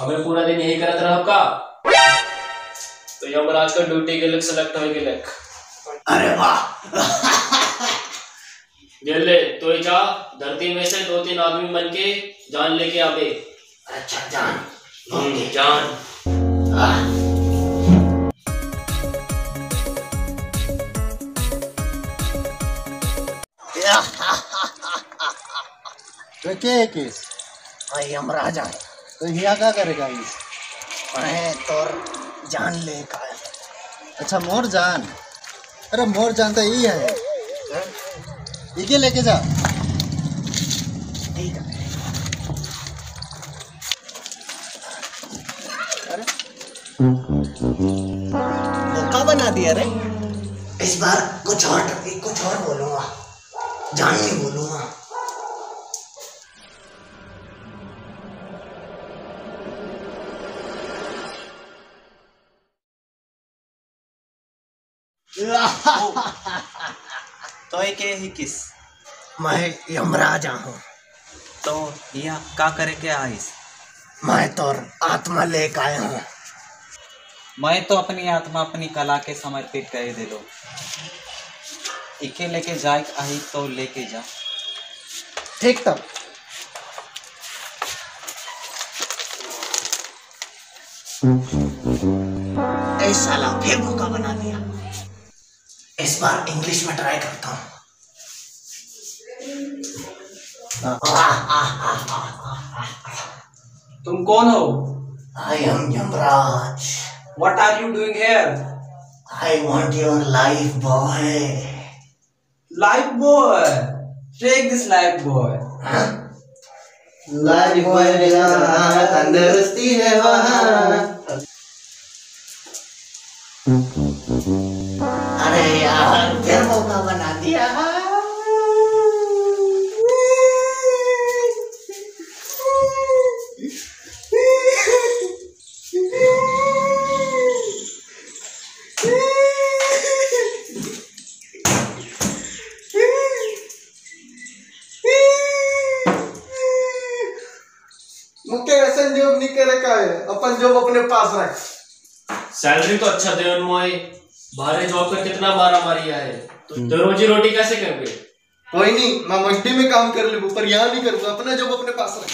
हमें पूरा दिन यही करत रहो का तो यमराज का ड्यूटी के लिए सेलेक्ट हो गेले अरे वाह। गेले तो जा। धरती में से दो तीन आदमी बन के जान लेके आवे अच्छा जान। हम्म, जान। तो क्या है केस? मैं यमराज आए तो यहाँ क्या करेगा ये? मैं तोर जान ले का अच्छा मोर जान। अरे मोर जान तो यही है। इके लेके जा? ठीक है। अरे। बना दिया रे। इस बार कुछ और कुछ और जान नहीं बोलूँगा तो ये के ही किस? मैं यमराज हूँ। तो यह का करे के आइस मैं तो आत्मा लेके आया हूँ। मैं तो अपनी आत्मा अपनी कला के समर्पित कर दे लो इके लेके जाए आई तो लेके जा. ठीक तब. साला फिर धोखा बना दिया. इस बार इंग्लिश में ट्राई करता हूँ. तुम कौन हो? I am Yamraj what are you doing here I want your Lifebuoy Lifebuoy take this Life buoy life तंदुरुस्ती है वहाँ अरे यार क्या मौका बना दिया? मुझे ऐसे जॉब नहीं करे का है। अपन जॉब अपने पास रख। सैलरी तो अच्छा दे मोए बाहर जॉब कर कितना मारा मारी है तो, तो रोजी रोटी कैसे कर गए कोई नहीं मैं मंडी में काम कर लू पर यहाँ नहीं करूँगा। अपना जॉब अपने पास रख।